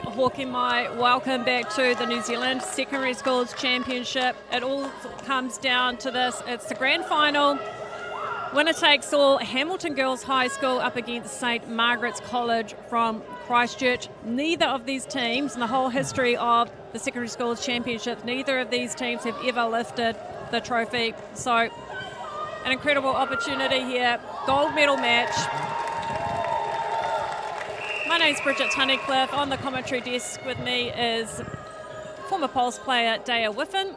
hoki mai. Welcome back to the New Zealand Secondary Schools Championship. It all comes down to this. It's the grand final. Winner takes all. Hamilton Girls High School up against St Margaret's College from Christchurch. Neither of these teams, in the whole history of the Secondary Schools Championship, neither of these teams have ever lifted the trophy. So, an incredible opportunity here. Gold medal match. My name's Bridget Tunnicliffe. On the commentary desk with me is former Pulse player Daya Whiffen.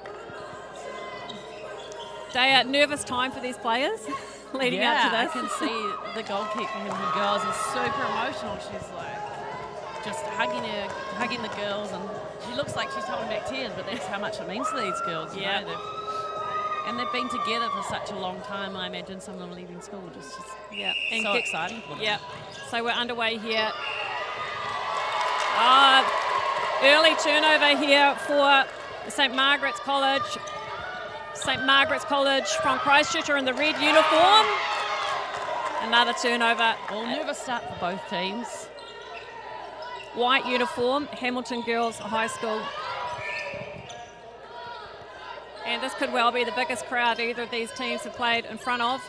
Daya, nervous time for these players leading yeah, up to this. I can see the goal kick for Hamilton Girls is super emotional. She's like just hugging her, hugging the girls, and she looks like she's holding back tears, but that's how much it means to these girls. you Yeah. know, they've- and they've been together for such a long time. I imagine some of them leaving school just, just Yeah, so get- exciting for them. Yeah, so we're underway here. Uh, early turnover here for St Margaret's College. St Margaret's College from Christchurch are in the red uniform. Another turnover. Well, nervous start for both teams. White uniform, Hamilton Girls High School. And this could well be the biggest crowd either of these teams have played in front of.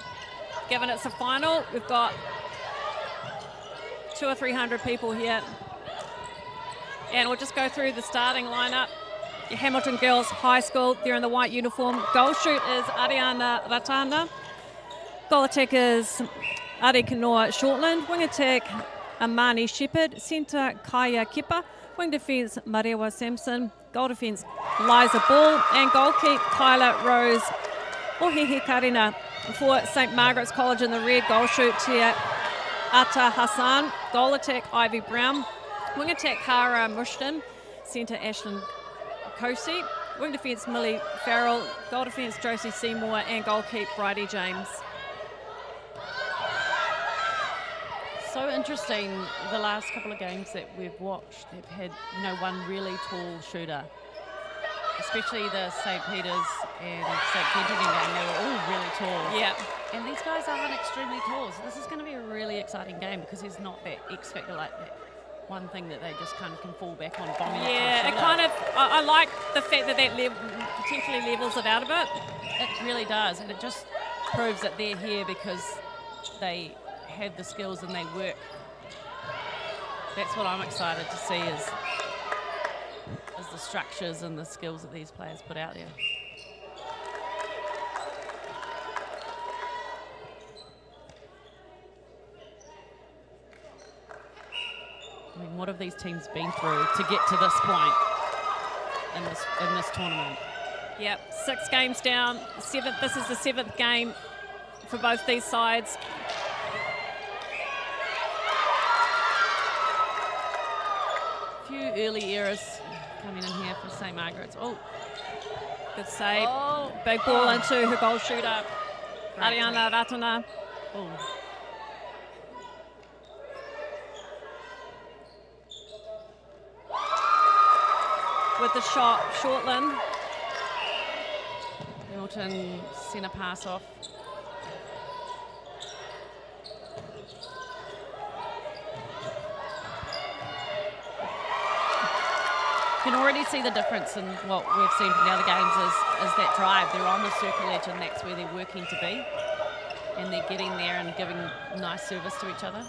Given it's a final, we've got two or three hundred people here. And we'll just go through the starting lineup. Hamilton Girls High School, they're in the white uniform. Goal shoot is Ariana Ratana. Goal attack is Ari Kanoa Shortland. Wing attack Amani Shepherd. Centre Kaya Kipper. Wing defence Marewa Sampson. Goal defence Liza Ball. And goal keep Kyla Rose Ohihi Karina. For St Margaret's College in the red goal shoot here Atta Hassan. Goal attack Ivy Brown. Wing attack Kara Mushton. Centre Ashlyn Kosi. Wing defence Millie Farrell. Goal defence Josie Seymour. And goal keep Bridie James. So interesting. The last couple of games that we've watched, they've had you know one really tall shooter, especially the St Peter's and St Kenton game. They were all really tall. Yeah. And these guys aren't extremely tall, so this is going to be a really exciting game because there's not that X factor like that. One thing that they just kind of can fall back on bombing. up to the Yeah, it kind of. I, I like the fact that that lev- potentially levels it out a bit. It really does, and it just proves that they're here because they have the skills and they work. That's what I'm excited to see is, is the structures and the skills that these players put out there. I mean, what have these teams been through to get to this point in this in this tournament? Yep, six games down. Seventh. This is the seventh game for both these sides. A few early errors coming in here for St Margaret's. Oh, Good save. Oh. Big ball oh. into her goal shooter, Great Ariana Ratana. oh. With the shot, Shortland. Hamilton centre pass off. You can already see the difference in what we've seen from the other games is, is that drive. They're on the circle edge and that's where they're working to be. And they're getting there and giving nice service to each other.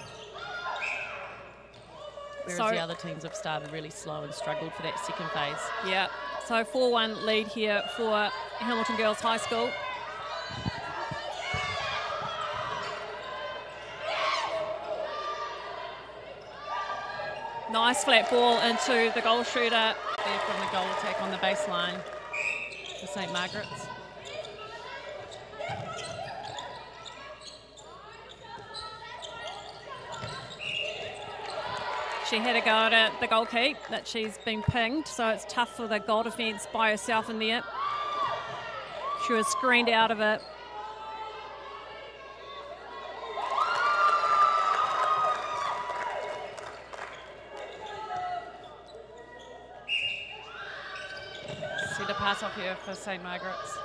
Whereas So- the other teams have started really slow and struggled for that second phase. Yeah. So 4-1 lead here for Hamilton Girls High School. Nice flat ball into the goal shooter. there from the goal attack on the baseline for St Margaret's. She had a go at the goal that she's been pinged, so it's tough for the goal defence by herself in there. She was screened out of it. Centre pass off here for St Margaret's.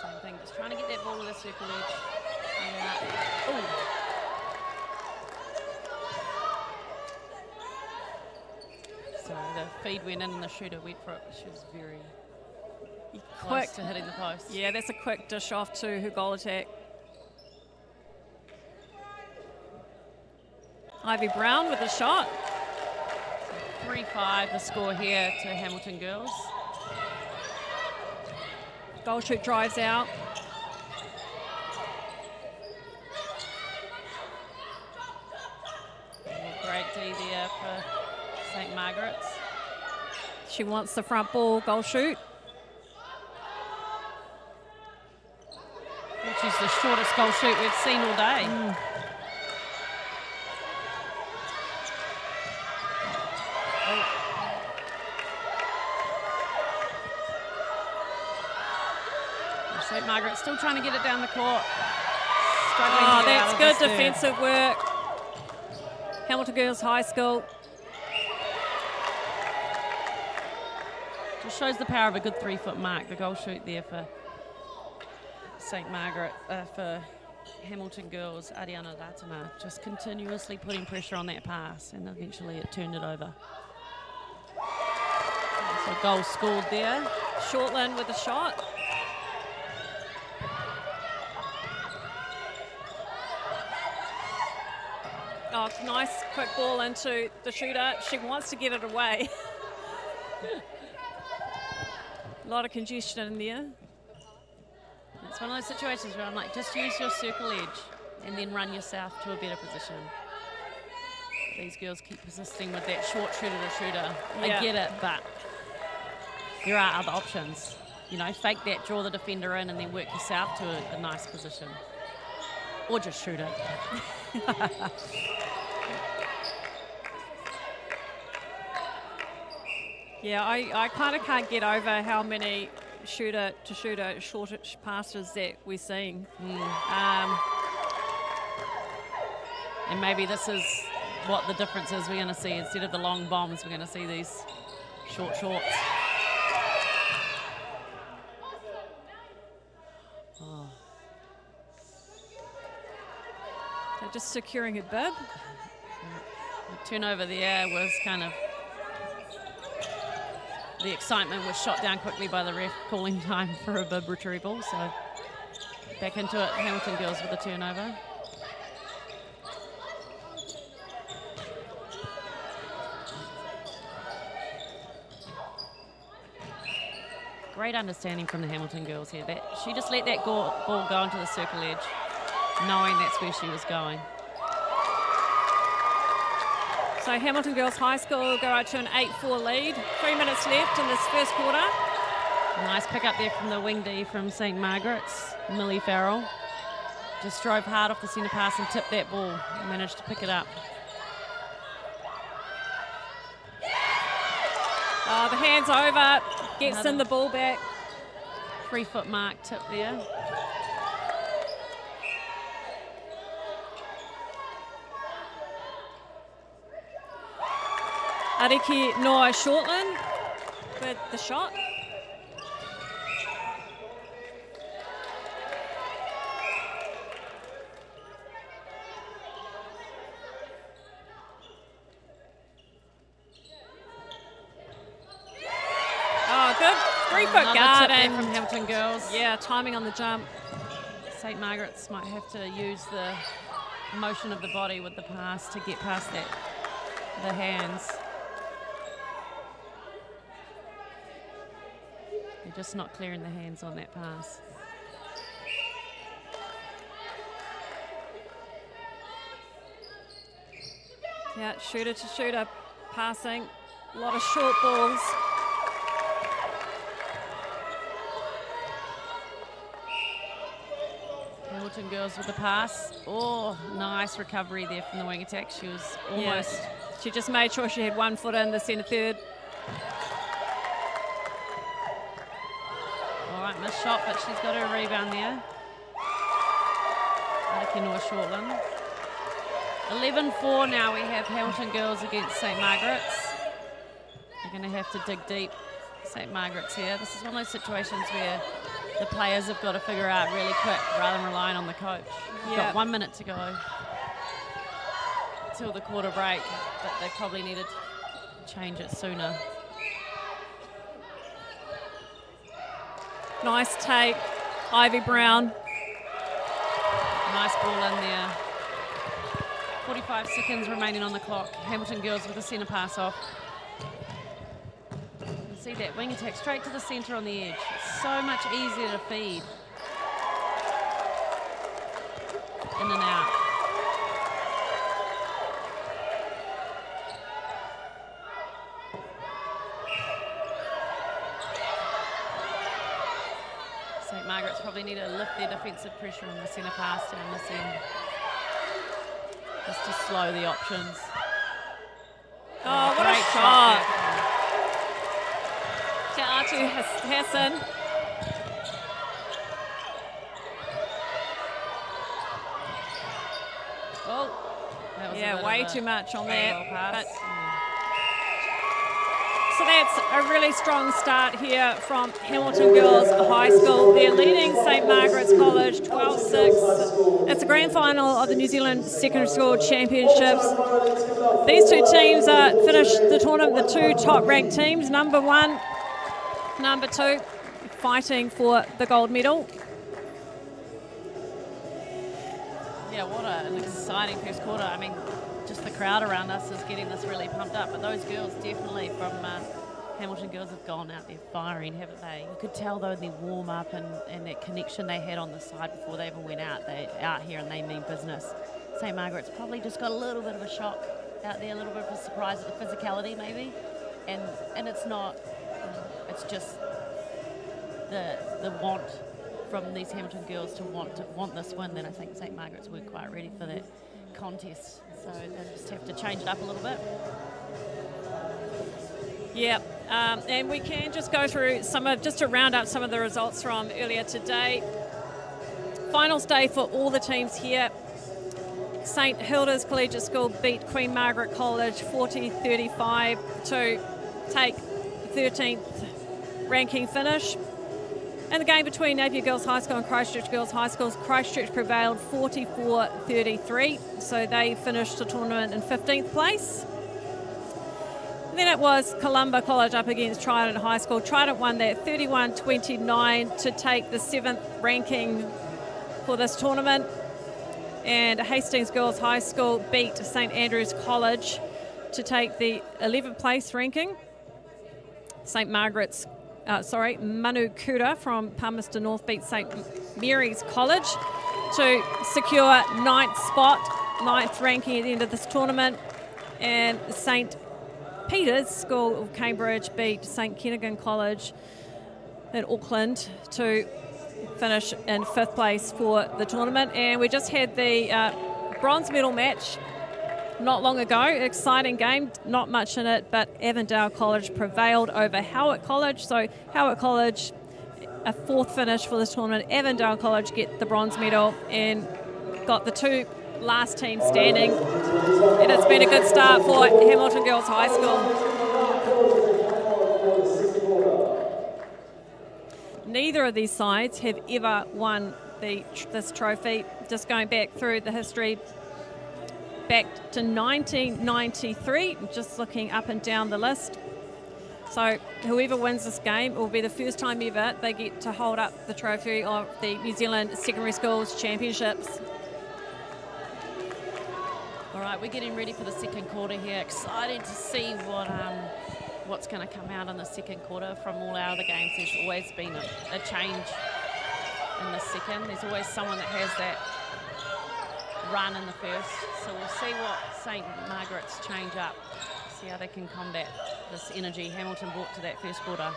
Same thing, just trying to get that ball to the circle Yeah. Ooh. So the feed went in and the shooter went for it. She was very close Quick. to hitting the post. Yeah, that's a quick dish off to her goal attack. Ivy Brown with a shot. 3-5 the score here to Hamilton girls. Goal shoot drives out. Great D there for St Margaret's. She wants the front ball goal shoot. Which is the shortest goal shoot we've seen all day. Mm. St Margaret's still trying to get it down the court. Struggling Oh, to get out that's good defensive work. Hamilton Girls High School. Just shows the power of a good three foot mark. The goal shoot there for St Margaret, uh, for Hamilton girls, Ariana Ratana, just continuously putting pressure on that pass, and eventually it turned it over. So goal scored there. Shortland with a shot. Oh, nice quick ball into the shooter. She wants to get it away. a lot of congestion in there. It's one of those situations where I'm like, just use your circle edge and then run yourself to a better position. These girls keep persisting with that short shooter to shooter. Yeah. I get it, but there are other options. You know, fake that, draw the defender in, and then work yourself to a, a nice position. Or just shoot it. Yeah, I, I kind of can't get over how many shooter to shooter short passes that we're seeing. Um, And maybe this is what the difference is we're going to see. Instead of the long bombs, we're going to see these short shorts. they're just securing a bib. The turnover there was kind of the excitement was shot down quickly by the ref calling time for a bib retrieval. So back into it, Hamilton girls with the turnover. Great understanding from the Hamilton girls here. That she just let that ball go into the circle edge, knowing that's where she was going. So Hamilton Girls High School go out to an 8-4 lead. Three minutes left in this first quarter. Nice pick up there from the wing D from St. Margaret's, Millie Farrell. Just drove hard off the centre pass and tipped that ball. Managed to pick it up. Oh, the hands over, gets Another- in the ball back. Three foot mark tip there. Ariki Noah Shortland with the shot. Oh, good three foot Another guard tip there and from Hamilton girls. yeah, timing on the jump. St. Margaret's might have to use the motion of the body with the pass to get past that, the hands. They're just not clearing the hands on that pass. Yeah, shooter to shooter, passing, a lot of short balls. Hamilton girls with the pass. Oh, nice recovery there from the wing attack. She was almost. Yes. She just made sure she had one foot in the centre third. Missed shot, but she's got her rebound there. Arakinoa Shortland. 11-4 now we have Hamilton girls against St. Margaret's. They're going to have to dig deep. St. Margaret's here. This is one of those situations where the players have got to figure out really quick rather than relying on the coach. We've Yeah. got one minute to go till the quarter break, but they probably needed to change it sooner. Nice take. Ivy Brown. Nice ball in there. 45 seconds remaining on the clock. Hamilton girls with a centre pass off. You see that wing attack straight to the centre on the edge. So much easier to feed. In and out. St Margaret's probably need to their pressure on the centre pass down this end. Just to slow the options. Oh, what a shot. To Hass- Hassan. Oh, that was Yeah, way too much on that. well. But. So that's a really strong start here from Hamilton Girls High School. They're leading St Margaret's College 12-6. It's the grand final of the New Zealand Secondary School Championships. These two teams uh, finished the tournament, the two top-ranked teams, number one, number two, fighting for the gold medal. Yeah, what an exciting first quarter. I mean, crowd around us is getting this really pumped up. But those girls definitely from uh, Hamilton girls have gone out there firing, haven't they? You could tell though in their warm up and, and that connection they had on the side before they even went out. They out here and they mean business. St Margaret's probably just got a little bit of a shock out there, a little bit of a surprise at the physicality maybe, and and it's not. it's just the the want from these Hamilton girls to want to want this win, then I think St Margaret's were quite ready for that contest. So they just have to change it up a little bit. Yeah, um, and we can just go through some of, just to round up some of the results from earlier today. Finals day for all the teams here. St Hilda's Collegiate School beat Queen Margaret College 40 35 to take 13th ranking finish. And the game between Napier Girls High School and Christchurch Girls High School, Christchurch prevailed 44 33, so they finished the tournament in 15th place. Then it was Columba College up against Trident High School. Trident won that 31 29 to take the seventh ranking for this tournament. And Hastings Girls High School beat St Andrews College to take the 11th place ranking. St Margaret's, uh, sorry, Manukura from Palmerston North beat St Mary's College to secure ninth spot, ninth ranking at the end of this tournament. And St Peter's School of Cambridge beat St Kentigern College in Auckland to finish in fifth place for the tournament. And we just had the uh, bronze medal match not long ago. Exciting game, not much in it, but Avondale College prevailed over Howard College. So Howard College, a fourth finish for this tournament. Avondale College get the bronze medal and got the two last teams standing. And it's been a good start for Hamilton Girls High School. Neither of these sides have ever won the, this trophy. Just going back through the history, back to 1993, just looking up and down the list. So whoever wins this game will be the first time ever they get to hold up the trophy of the New Zealand Secondary Schools Championships. All right, we're getting ready for the second quarter here. Excited to see what um, what's going to come out in the second quarter from all our other games. There's always been a, a change in the second. There's always someone that has that run in the first. So we'll see what St Margaret's change up. See how they can combat this energy Hamilton brought to that first quarter.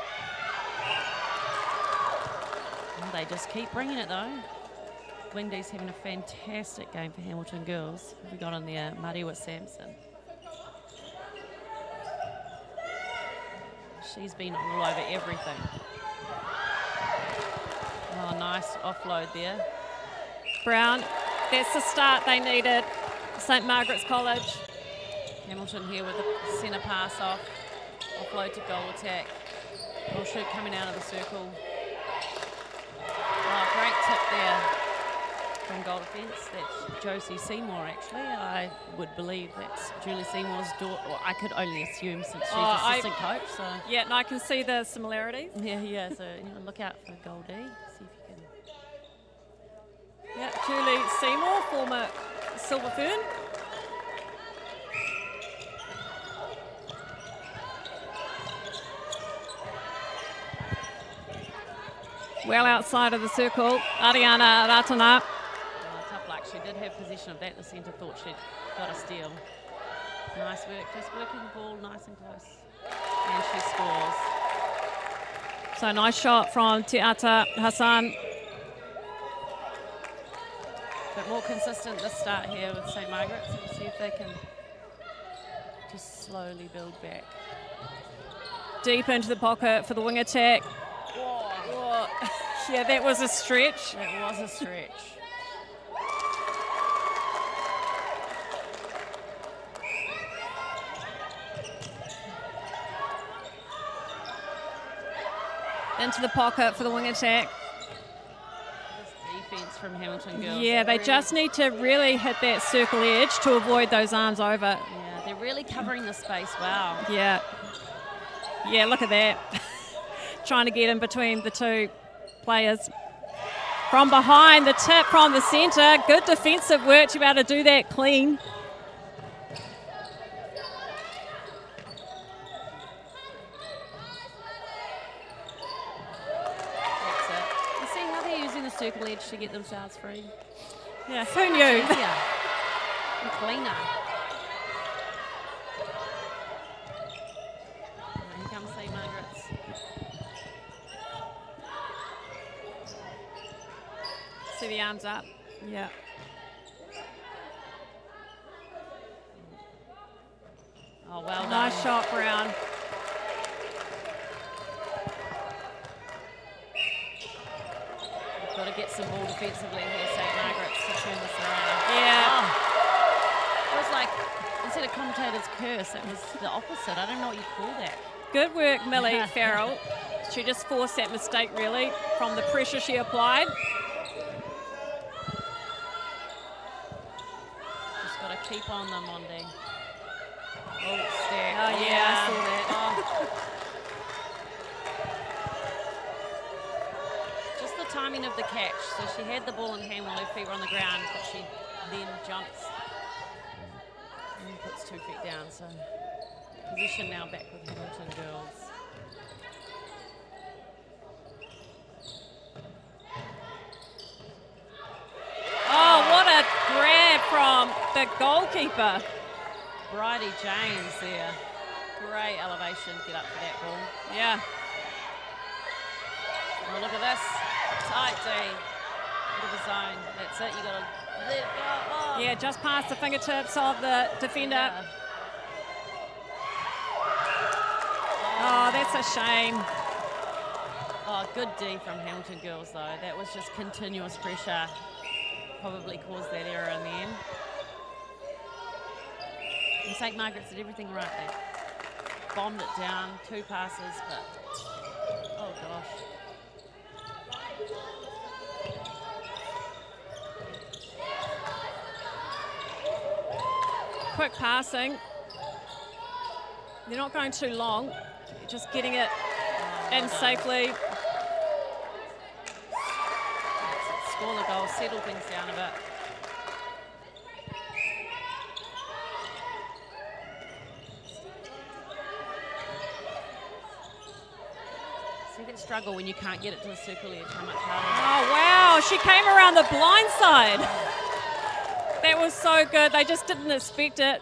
And they just keep bringing it though. Wendy's having a fantastic game for Hamilton girls. We got on there, Marewa Sampson. She's been all over everything. Oh, nice offload there. Brown, that's the start they needed. St Margaret's College. Hamilton here with a centre pass off. Offload to goal attack. Ball shoot coming out of the circle. Oh, great tip there from goal defence. That's Josie Seymour, actually. I would believe that's Julie Seymour's daughter. Well, I could only assume since she's Oh, I- assistant coach. So Yeah, and I can see the similarities. yeah, yeah. Uh, so you know, look out for Goldie. See if. Yeah, Julie Seymour, former Silver Fern. Well outside of the circle, Ariana Ratana. Oh, tough luck. She did have possession of that. The centre thought she'd got a steal. Nice work. Just working the ball nice and close. And she scores. So nice shot from Tiata Hassan. But more consistent this start here with St Margaret's. We'll see if they can just slowly build back. Deep into the pocket for the wing attack. Whoa. Yeah, that was a stretch. That was a stretch. Into the pocket for the wing attack. From Hamilton girls. Yeah, they really- just need to really hit that circle edge to avoid those arms over. Yeah, they're really covering the space. Wow. Yeah. Yeah, look at that. Trying to get in between the two players. From behind, the tip from the centre. Good defensive work to be able to do that clean. That's it. You see how they're using the circle edge to get themselves free? Yeah, who knew? And cleaner. Here comes St Margaret's. See the arms up. Yeah. Oh, well done. Nice shot, Brown. We've got to get some more defensively here, St Margaret's, to turn this around. Yeah. Oh. It was like, instead of commentator's curse, it was the opposite. I don't know what you call that. Good work, Millie Farrell. She just forced that mistake, really, from the pressure she applied. Just got to keep on them, Mondi. Oh. Oh, yeah, I saw that. Oh. Just the timing of the catch. So she had the ball in hand while her feet were on the ground, but she then jumps and puts two feet down. So position now back with Hamilton girls. Oh, what a grab from the goalkeeper. Bridie James there. Great elevation, get up for that ball. Yeah. Oh, look at this. Tight D. Bit of a zone. That's it. You got to go. Oh. Yeah, just past the fingertips of the defender. Yeah. Oh, that's a shame. Oh, good D from Hamilton girls though. That was just continuous pressure. Probably caused that error in the end. And St. Margaret's did everything right there. Bombed it down, two passes, but oh gosh. Quick passing. They're not going too long. Just getting it in safely. Score the goal, settle things down a bit. Struggle when you can't get it to the circle edge, how much harder. Oh, wow. She came around the blind side. That was so good. They just didn't expect it.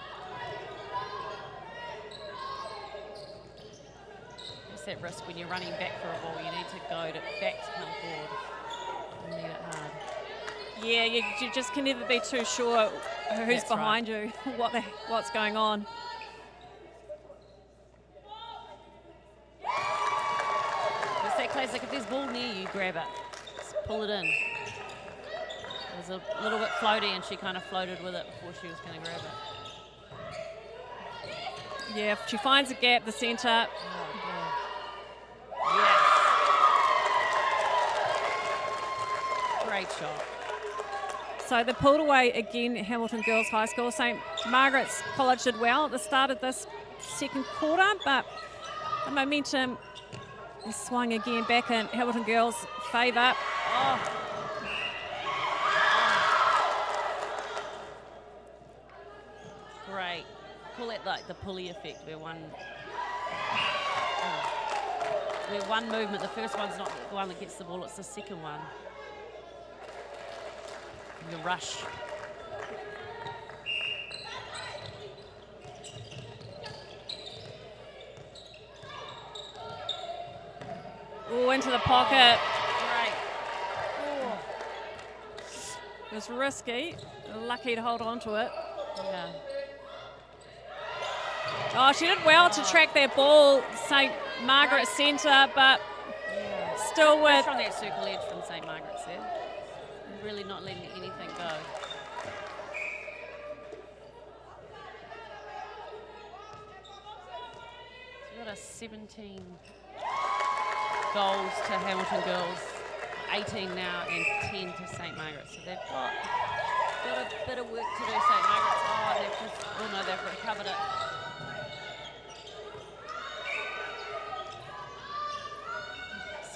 It's that risk when you're running back for a ball, you need to go to back to come forward. You need it hard. Yeah, you, you just can never be too sure who's That's right. behind you, what the, what's going on. It's like if there's ball near you, grab it. Just pull it in. It was a little bit floaty and she kind of floated with it before she was going to grab it. Yeah, she finds a gap, the centre. Oh. Yes. Great shot. So they pulled away again, Hamilton Girls High School. St. Margaret's College did well at the start of this second quarter, but the momentum is swung again back in Hamilton Girls' favour. Oh. Great. Call it like the pulley effect where one oh, where one movement, the first one's not the one that gets the ball, it's the second one. The rush. Oh, into the pocket. Great. Oh. It was risky. Lucky to hold on to it. Yeah. Oh, she did well to track that ball, St. Margaret Centre, but yeah. still with. From that circle edge from St. Margaret's there. Really not letting anything go. So got a 17 goals to Hamilton Girls, 18 now, and 10 to St. Margaret's. So they've got, got a bit of work to do, St. Margaret's. Oh, they've just, oh no, they've recovered it.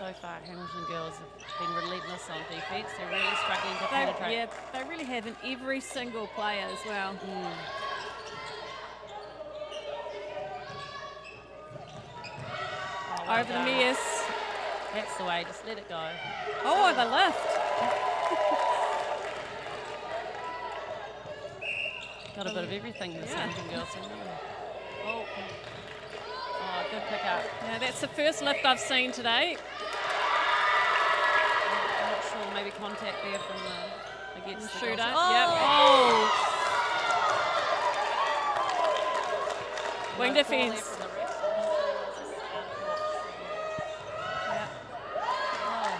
so far, Hamilton girls have been relentless on defence. They're really struggling to they, penetrate. Yeah, they really have in every single player as well. Mm. Over the Mears. That's the way, just let it go. Oh, the lift. Got a bit of everything this Yeah. Girls team. Oh. oh, good pick up. Yeah, that's the first lift I've seen today. I'm not sure, maybe contact there from the against the Shooter. goals. Oh. Yep. Oh. Wing No call there defence. from the ref. Yeah. Oh,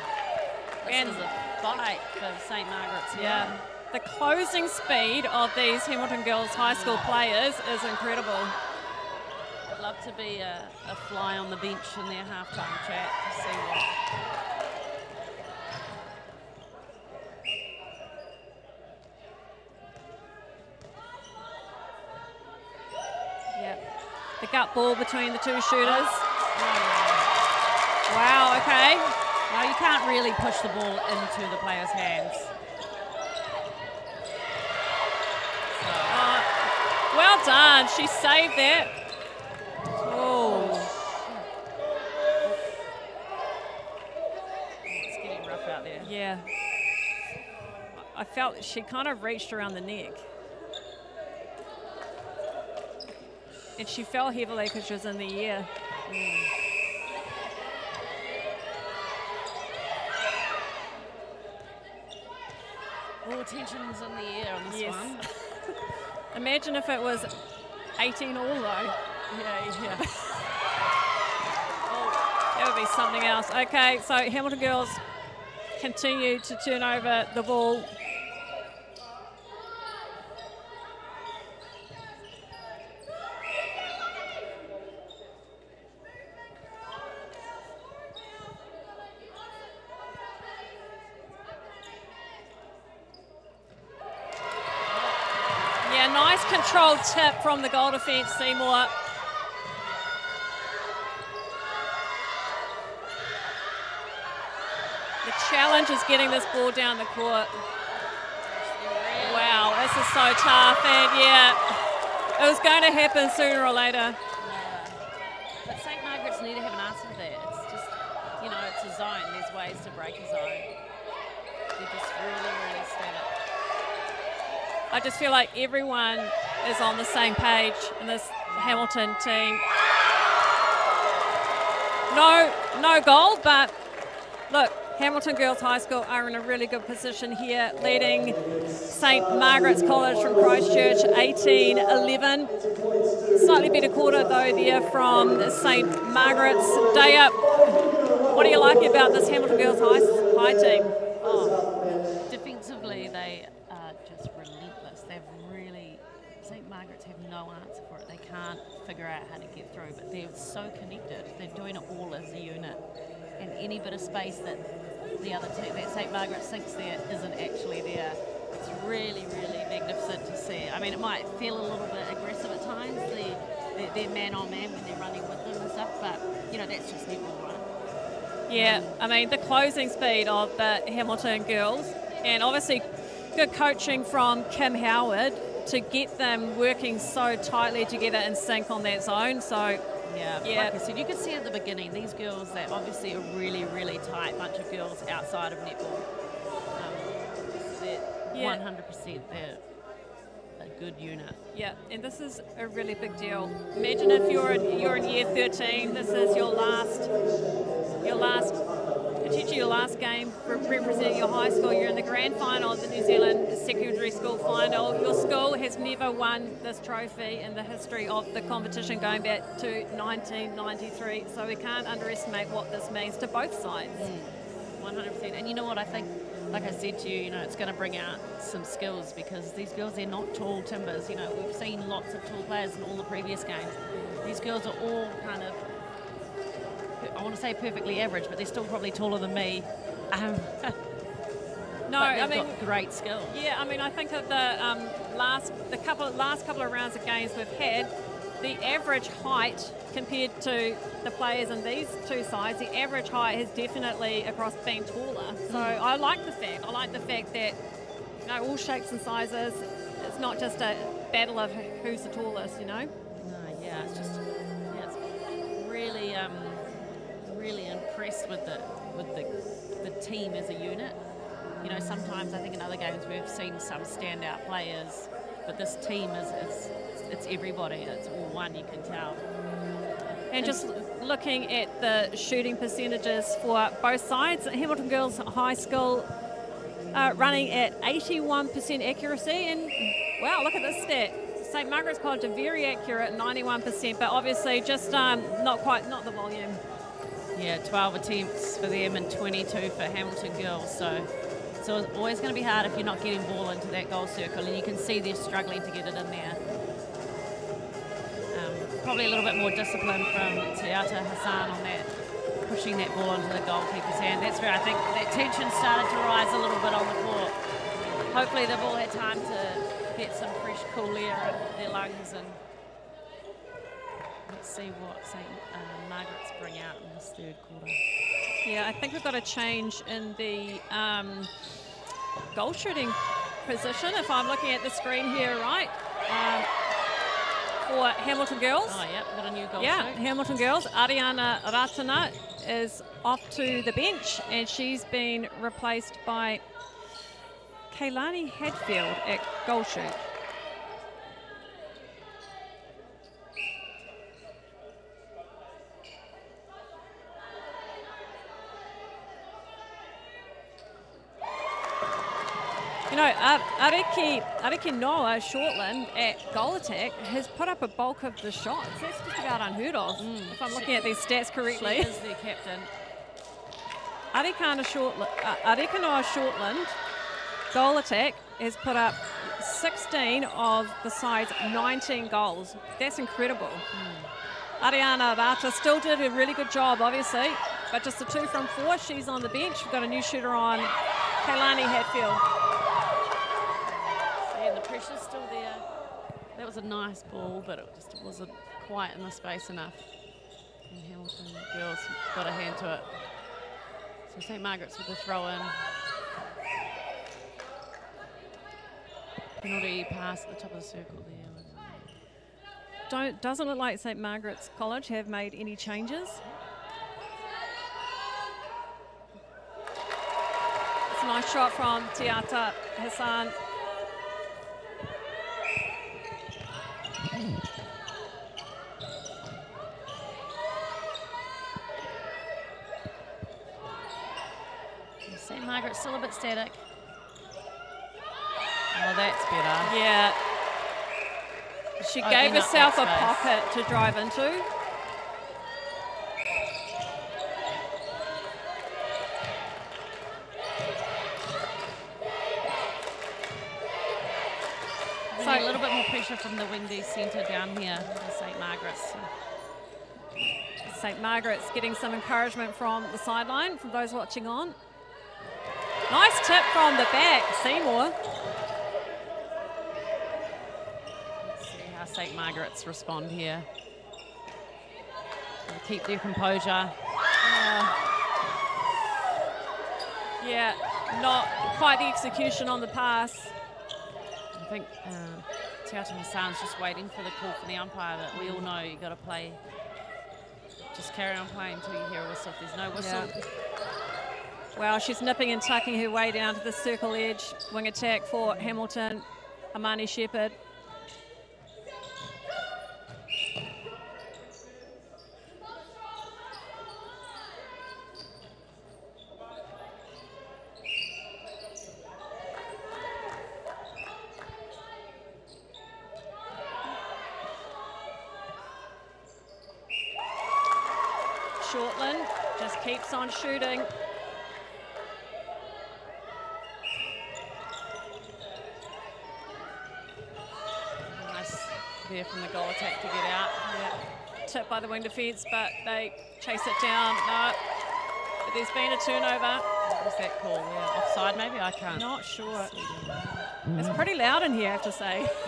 this And- is a fight for St Margaret's. yeah. The closing speed of these Hamilton Girls High School players is incredible. I'd love to be a, a fly on the bench in their halftime chat to see what. Yep. The gut ball between the two shooters. Oh, wow, okay. You can't really push the ball into the player's hands. Uh, well done. She saved that. Oh. It's getting rough out there. Yeah. I felt she kind of reached around the neck. And she fell heavily because she was in the air. Oh, tension's in the air on this Yes. one. Imagine if it was 18 all though. Yeah, yeah. Oh. That would be something else. Okay, so Hamilton girls continue to turn over the ball. Yeah, nice controlled tip from the goal defence, Seymour. The challenge is getting this ball down the court. Wow, this is so tough, and yeah, it was going to happen sooner or later. Yeah. But St. Margaret's need to have an answer to that. It's just, you know, it's a zone. There's ways to break a zone. They just really, really stab it. I just feel like everyone is on the same page in this Hamilton team. No, no goal, but look, Hamilton Girls High School are in a really good position here, leading St Margaret's College from Christchurch 18-11. Slightly better quarter though there from St Margaret's. Daya. What do you like about this Hamilton Girls High, high team? Oh, defensively, they are just relentless. They've really, St. Margaret's have no answer for it. They can't figure out how to get through, but they're so connected. They're doing it all as a unit. And any bit of space that the other team, that St. Margaret sinks there isn't actually there. It's really, really magnificent to see. I mean, it might feel a little bit aggressive at times, the, the, their man on man when they're running with them and stuff, but, you know, that's just netball, right? Yeah, I mean, the closing speed of the Hamilton girls, and obviously good coaching from Kim Howard to get them working so tightly together in sync on that zone. So yeah, yeah. Like I said, you could see at the beginning these girls that obviously a really, really tight bunch of girls outside of netball. Um, yeah. 100% they're a good unit. Yeah, and this is a really big deal. Imagine if you're you're in year 13. This is your last your last potentially your last game representing your high school. You're in the grand final of the New Zealand secondary school final. Your school has never won this trophy in the history of the competition going back to 1993. So we can't underestimate what this means to both sides. Mm, 100%. And you know what? I think, like I said to you, you know, it's going to bring out some skills because these girls, they're not tall timbers. You know, we've seen lots of tall players in all the previous games. These girls are all kind of I want to say perfectly average, but they're still probably taller than me. Um, no, I mean great skill. Yeah, I mean I think of the um, last the couple last couple of rounds of games we've had, the average height compared to the players in these two sides, the average height has definitely across been taller. So mm. I like the fact. I like the fact that you know all shapes and sizes. It's not just a battle of who's the tallest, you know. No, yeah, it's just yeah, it's really. Um, really impressed with the with the, the team as a unit. You know, sometimes I think in other games we've seen some standout players, but this team is, is it's everybody. It's all one. You can tell. And just looking at the shooting percentages for both sides, Hamilton Girls High School uh, running at 81% accuracy. And wow, look at this stat. St. Margaret's College are very accurate, 91%, but obviously just um, not quite, not the volume. Yeah, 12 attempts for them and 22 for Hamilton girls. So, so it's always going to be hard if you're not getting ball into that goal circle, and you can see they're struggling to get it in there. Um, probably a little bit more discipline from Tiata Hassan on that, pushing that ball into the goalkeeper's hand. That's where I think that tension started to rise a little bit on the court. Hopefully they've all had time to get some fresh, cool air in their lungs and let's see what St. Uh, Margaret's bring out in this third quarter. Yeah, I think we've got a change in the um, goal shooting position, if I'm looking at the screen here right. Um, for Hamilton Girls. Oh, yeah, got a new goal Yeah, shoot. Hamilton Girls. Ariana Ratana is off to the bench, and she's been replaced by Kaylani Hadfield at goal shoot. You know, Ariki, Ariki Noah Shortland at goal attack has put up a bulk of the shots. That's just about unheard of, mm. if I'm looking at these stats correctly. She is their captain. Arikana Shortland, uh, Noah Shortland, goal attack, has put up 16 of the side's 19 goals. That's incredible. Mm. Ariana Rata still did a really good job, obviously, but just the two from four. She's on the bench. We've got a new shooter on, Kaylani Hatfield still there. That was a nice ball, but it just wasn't quite in the space enough. And Hamilton girls got a hand to it. So St. Margaret's with the throw in. Penalty pass at the top of the circle there. Don't, doesn't look like St. Margaret's College have made any changes. It's a nice shot from Tiata Hassan St. Margaret's still a little bit static. Oh, that's better. Yeah. She gave herself a pocket to drive into. So a little bit more pressure from the windy centre down here for St. Margaret's. St. Margaret's getting some encouragement from the sideline, from those watching on. Nice tip from the back, Seymour. Let's see how St. Margaret's respond here. They'll keep their composure. Yeah, not quite the execution on the pass. I think uh, Teata Hassan's just waiting for the call from the umpire, that we all know you got to play. Just carry on playing until you hear a whistle. If there's no whistle, Yeah. Well, she's nipping and tucking her way down to the circle edge. Wing attack for Hamilton, Amani Shepherd. Shortland just keeps on shooting. nice there from the goal attack to get out. Yeah. Tip by the wing defence, but they chase it down. No. But there's been a turnover. What was that call? Yeah, offside maybe? I can't. Not sure. It's pretty loud in here, I have to say.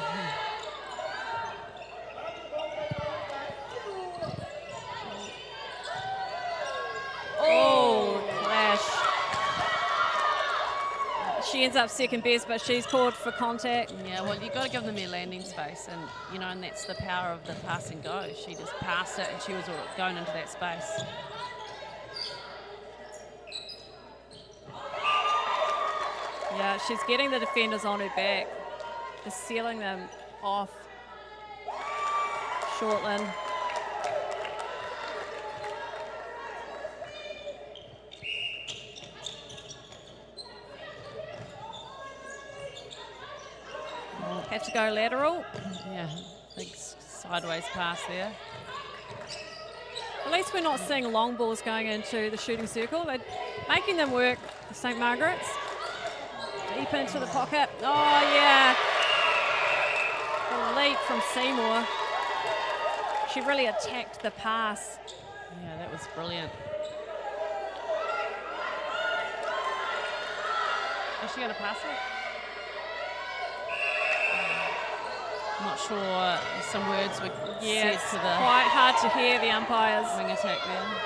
Oh, clash. She ends up second best, but she's called for contact. Yeah, well, you've got to give them their landing space, and you know, and that's the power of the pass and go. She just passed it, and she was going into that space. Yeah, she's getting the defenders on her back, just sealing them off. Shortland. Have to go lateral. Yeah, big sideways pass there. At least we're not seeing long balls going into the shooting circle. They're making them work, St. Margaret's. Deep into the pocket. Oh, yeah. The leap from Seymour. She really attacked the pass. Yeah, that was brilliant. Is she going to pass it? I'm not sure. Some words were Yeah, said to the quite hard to hear the umpires. wing attack there.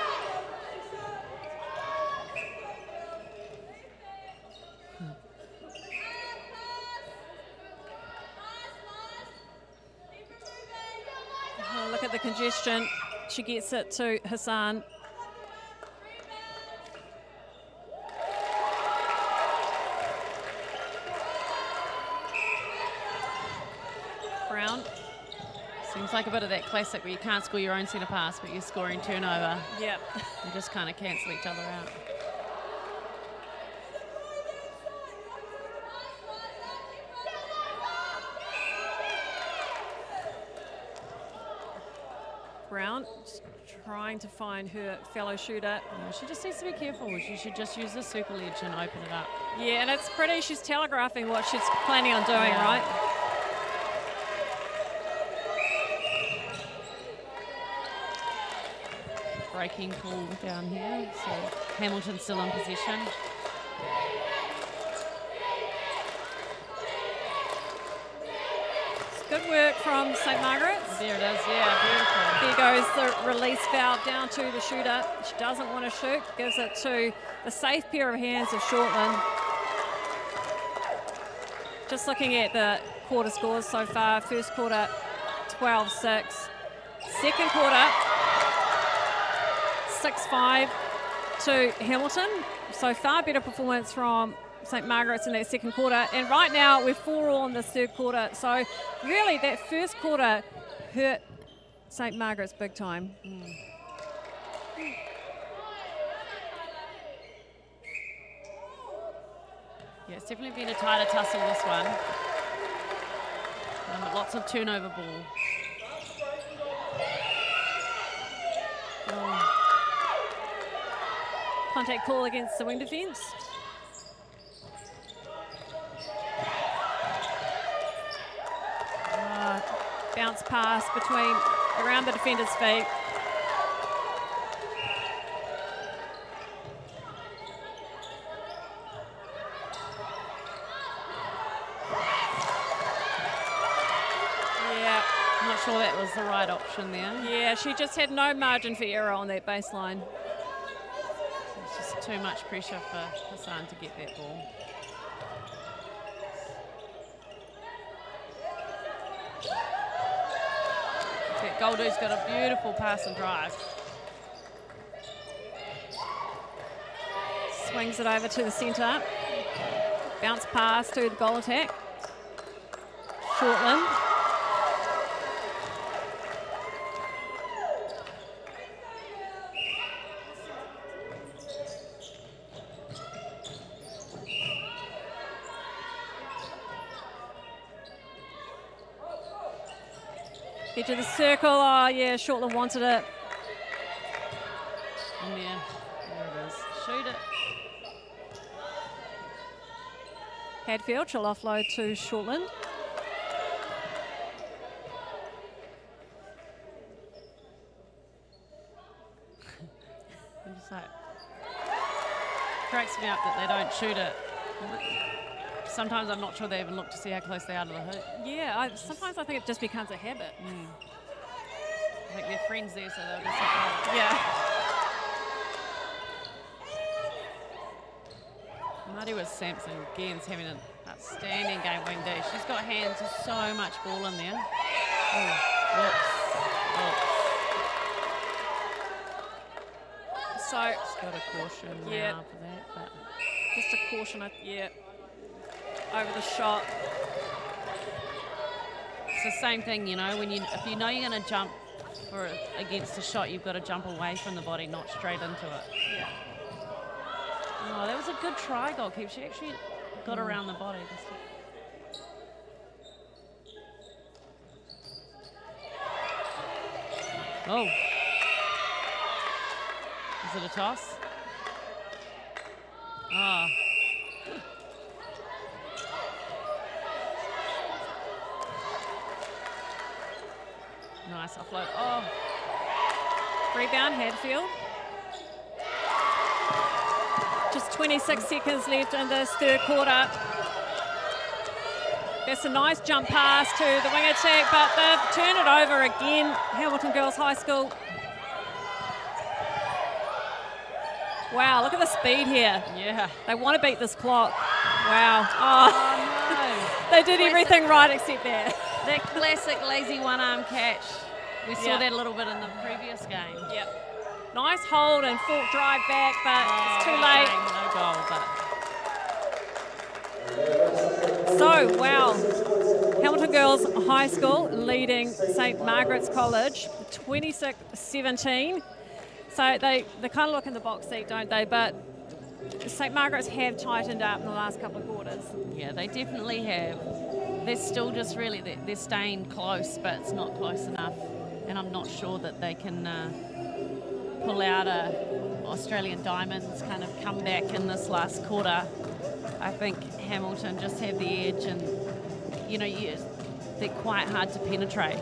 Oh, look at the congestion. She gets it to Hassan. Brown. Seems like a bit of that classic where you can't score your own centre pass, but you're scoring turnover. Yep. You just kind of cancel each other out. Brown trying to find her fellow shooter. Yeah, she just needs to be careful. She should just use the super ledge and open it up. Yeah, and it's pretty. She's telegraphing what she's planning on doing, Yeah. right? Breaking call down here, so Hamilton's still in position. Good work from St. Margaret's. There it is, yeah, beautiful. There goes the release valve down to the shooter. She doesn't want to shoot, gives it to the safe pair of hands of Shortland. Just looking at the quarter scores so far, first quarter 12 6. Second quarter 6 5 to Hamilton. So far better performance from St. Margaret's in that second quarter. And right now we're 4 all in the third quarter. So really that first quarter hurt St. Margaret's big time. Yeah, it's definitely been a tighter tussle this one. Um, lots of turnover ball. Contact call against the wing defence. Uh, bounce pass between around the defender's feet. that was the right option there. Yeah, she just had no margin for error on that baseline. Too much pressure for Hassan to get that ball. Goldu's got a beautiful pass and drive. Swings it over to the centre. Bounce pass to the goal attack. Shortland. Of the circle. Oh, yeah, Shortland wanted it. Yeah, there it is. Shoot it. Hadfield shall offload to Shortland. I'm just like, cracks me up that they don't shoot it. Sometimes I'm not sure they even look to see how close they are to the hoop. Yeah, I, sometimes I think it just becomes a habit. Hmm. I think they're friends there, so they'll just Yeah. Marewa Sampson again's having an outstanding game wing D. She's got hands with so much ball in there. Oh, whoops. Whoops. So She's got a caution Yeah. now for that, but just a caution, I- yeah, over the shot. it's the same thing, you know, when you if you know you're going to jump for against a shot, you've got to jump away from the body, not straight into it. Yeah. Oh, that was a good try, goalkeeper. She actually got around the body. Oh. Is it a toss? Ah. Nice offload. Oh, Rebound, Hadfield. Just 26 seconds left in this third quarter. That's a nice jump pass to the wing attack, but they've turned it over again. Hamilton Girls High School. Wow, look at the speed here. yeah. They want to beat this clock. Wow. Oh, Oh they did everything right except that. no. that classic lazy one arm catch. We saw Yeah. that a little bit in the previous game. Yep. Nice hold and fork drive back, but it's oh, too Oh, late. No goal, but So, wow. Hamilton Girls High School leading St. Margaret's College 26 17. So they, they kind of look in the box seat, don't they? But St. Margaret's have tightened up in the last couple of quarters. yeah, they definitely have. They're still just really they're, they're staying close, but it's not close enough, and I'm not sure that they can uh, pull out a Australian Diamonds kind of comeback in this last quarter. I think Hamilton just have the edge, and you know, you, they're quite hard to penetrate.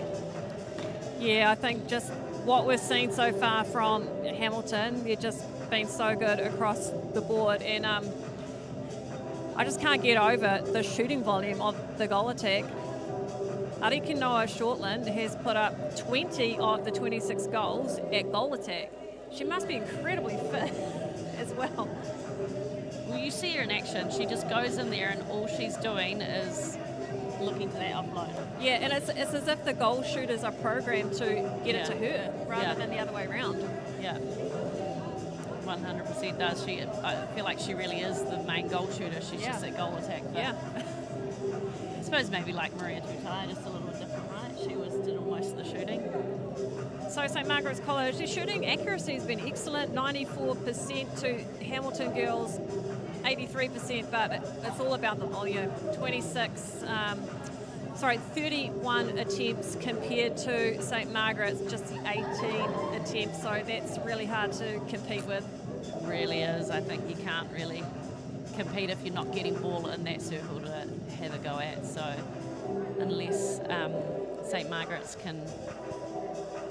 Yeah, I think just what we've seen so far from Hamilton, they've just been so good across the board. And um, I just can't get over the shooting volume of the goal attack. Ariki Noah Shortland has put up 20 of the 26 goals at goal attack. She must be incredibly fit as well. Well, you see her in action. She just goes in there, and all she's doing is looking for that offload. Yeah, and it's, it's as if the goal shooters are programmed to get it to her rather Yeah. than the other way around. Yeah. 100% does. She, I feel like she really is the main goal shooter. She's Yeah. just a goal attack. Yeah. Suppose maybe like Maria Tutaia, just a little different, right? She was did almost the shooting. So St Margaret's College, their shooting accuracy has been excellent, 94% to Hamilton girls, 83%, but it's all about the volume. 26, um, sorry, 31 attempts compared to St Margaret's, just the 18 attempts. So that's really hard to compete with. Really is. I think you can't really compete if you're not getting ball in that circle to have a go at. So unless um, St Margaret's can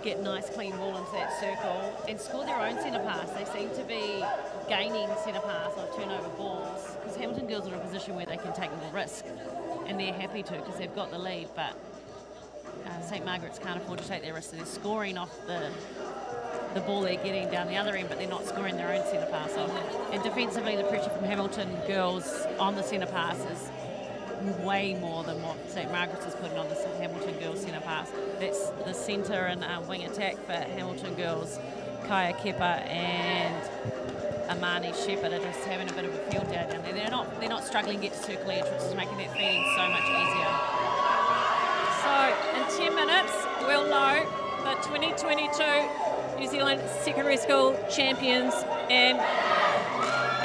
get nice clean ball into that circle and score their own centre pass, they seem to be gaining centre pass or turnover balls because Hamilton girls are in a position where they can take more risk and they're happy to because they've got the lead. But uh, St Margaret's can't afford to take their risk. So they're scoring off the the ball they're getting down the other end, but they're not scoring their own centre pass off. And defensively, the pressure from Hamilton girls on the centre pass is way more than what St Margaret's is putting on the Hamilton girls centre pass. That's the centre and uh, wing attack for Hamilton girls. Kaya Kepa and Amani Shepherd are just having a bit of a field day down there. They're not they're not struggling to get to circle edge, which is making that feeding so much easier. So in 10 minutes, we'll know the 2022 New Zealand secondary school champions and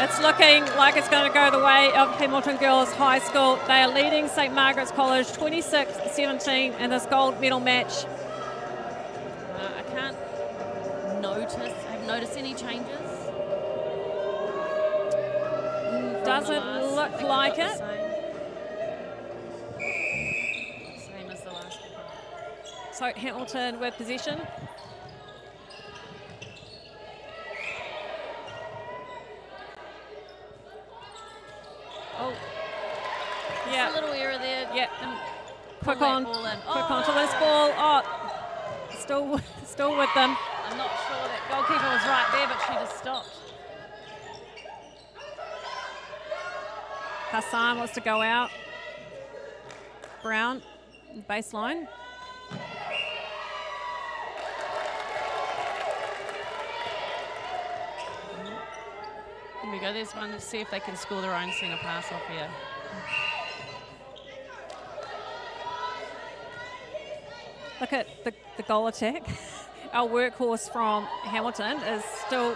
it's looking like it's going to go the way of Hamilton Girls High School. They are leading St Margaret's College 26-17 in this gold medal match. Uh, I can't notice, I haven't noticed any changes. Doesn't look like it. Same as the last. So Hamilton with possession. Oh. Yeah. A little error there. Yeah. And quick on. Quick oh. on to oh. this ball. Oh, still, still with them. I'm not sure that goalkeeper was right there, but she just stopped. Hassan wants to go out. Brown, baseline. We go. There's one. Let's see if they can score their own centre pass off here. Look at the, the goal attack. Our workhorse from Hamilton is still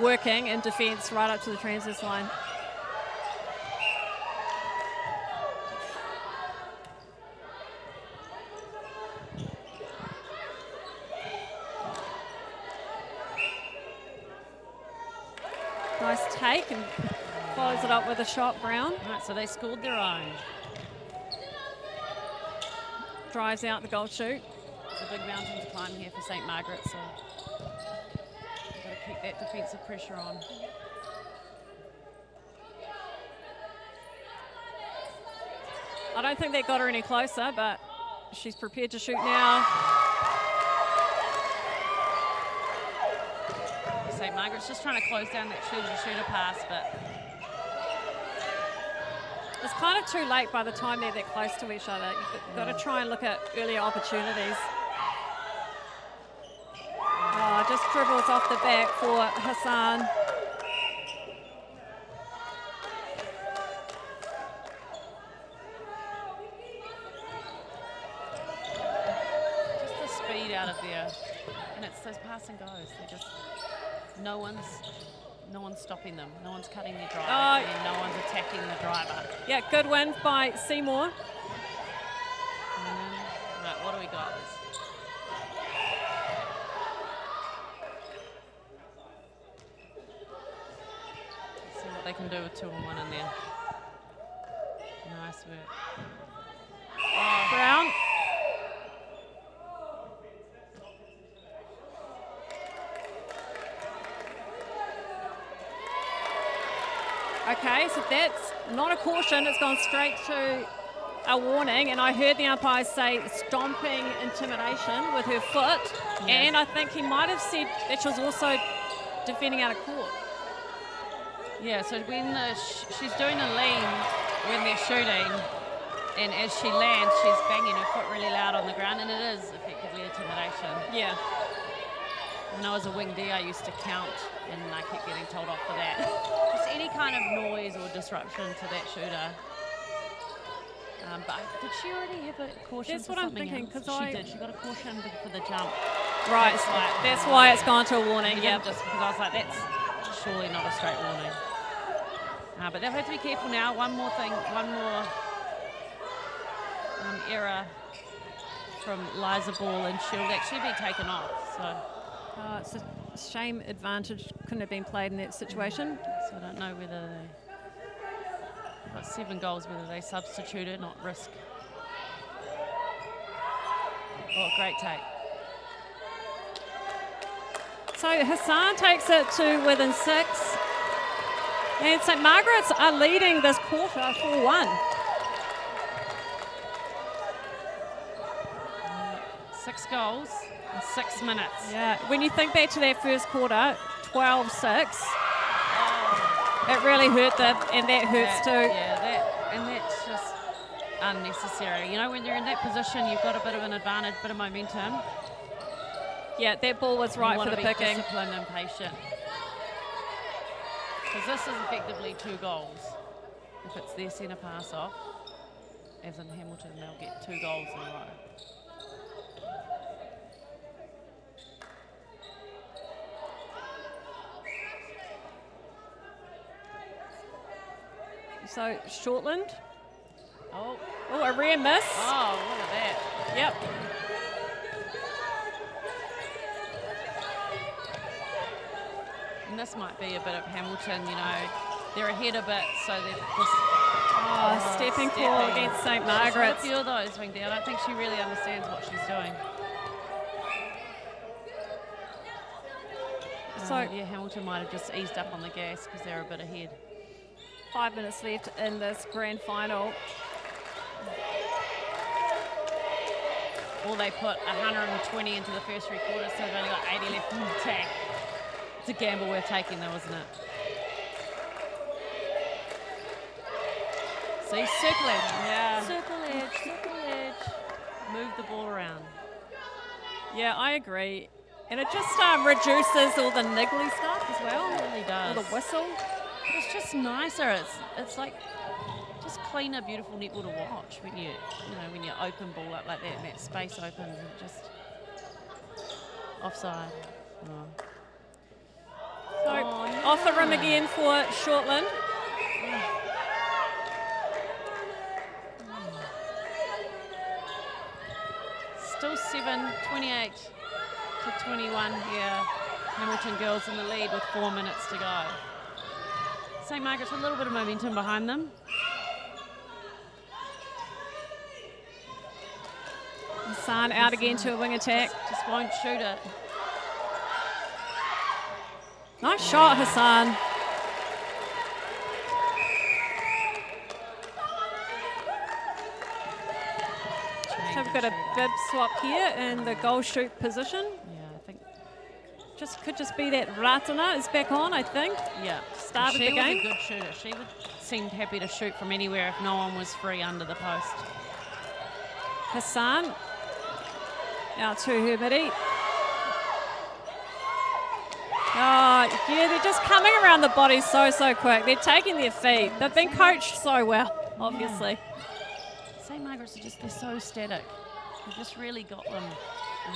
working in defence right up to the transverse line. Nice and follows it up with a shot, Brown. Right, so they scored their own drives out the goal chute. It's a big mountain to climb here for St Margaret, so got to keep that defensive pressure on. I don't think they got her any closer, but she's prepared to shoot now. St Margaret's just trying to close down that shooter shooter pass, but it's kind of too late by the time they're that close to each other. You've got to try and look at earlier opportunities. Oh, just dribbles off the back for Hassan. Just the speed out of there. And it's those pass and goes. They just, no one's no one's stopping them. No one's cutting their drive. Oh. And no one's attacking the driver. Yeah, good win by Seymour. Mm-hmm. right, what do we got? Let's see what they can do with two and one in there. Nice work. Oh. Brown. Okay, so that's not a caution. It's gone straight to a warning. And I heard the umpire say stomping intimidation with her foot. Yes. And I think he might have said that she was also defending out of court. Yeah, so when the sh she's doing a lean when they're shooting, and as she lands, she's banging her foot really loud on the ground, and it is effectively intimidation. Yeah. When I was a wing D, I used to count, and I kept getting told off for that. Just any kind of noise or disruption to that shooter. Um, but did she already have a caution That's what I'm thinking, because I... She did. She got a caution for the jump. Right, that's, like, that's why it's gone to a warning, yeah. Just because I was like, that's surely not a straight warning. Uh, but they'll have to be careful now. One more thing, one more um, error from Liza Ball, and she'll actually be taken off. So. Uh, it's a shame advantage couldn't have been played in that situation. So I don't know whether they got seven goals, whether they substituted, not risk. Oh, great take. So Hassan takes it to within six. And St Margaret's are leading this quarter 4 1. Six goals in six minutes. Yeah, when you think back to that first quarter, 12 6, it really hurt them, and that hurts That- too. Yeah, that and that's just unnecessary. You know, when you're in that position, you've got a bit of an advantage, bit of momentum. Yeah, that ball was right for the be picking. disciplined and patient. Because this is effectively two goals. If it's their centre pass off, as in Hamilton, they'll get two goals in a row. So, Shortland. Oh, Oh, a rare miss. oh, look at that. Yep. And this might be a bit of Hamilton, you know. They're ahead a bit, so they're just Oh, stepping call against St. She's had a Margaret's. few of those winged out. I don't think she really understands what she's doing. So- Uh, yeah, Hamilton might have just eased up on the gas because they're a bit ahead. Five minutes left in this grand final. Or they put 120 into the first three quarters, so they've only got 80 left in the tank. It's a gamble worth taking, though, isn't it? See, circle edge. Yeah. Circle edge, circle edge. Move the ball around. Yeah, I agree. And it just um, reduces all the niggly stuff as well. It really All the whistle. It's just nicer. It's it's like just cleaner, beautiful netball to watch when you you know when you open ball up like that and that space opens and just offside. Oh. So Oh, off the rim again for Shortland. Still 7, 28 to 21 here. Hamilton girls in the lead with four minutes to go. St. Margaret's a little bit of momentum behind them. Hassan out again to a wing attack. Just won't shoot it. Nice shot, Hassan. We've got a bib swap here in the goal shoot position. Yeah. Just could just be that Ratana is back on, I think. Yeah, Started she the was game. a good shooter. She would seemed happy to shoot from anywhere if no one was free under the post. Hassan out to Herbity. Oh, yeah, they're just coming around the body so, so quick. They're taking their feet. They've been coached so well, obviously. St. Margaret's are just they're so static. They've just really got them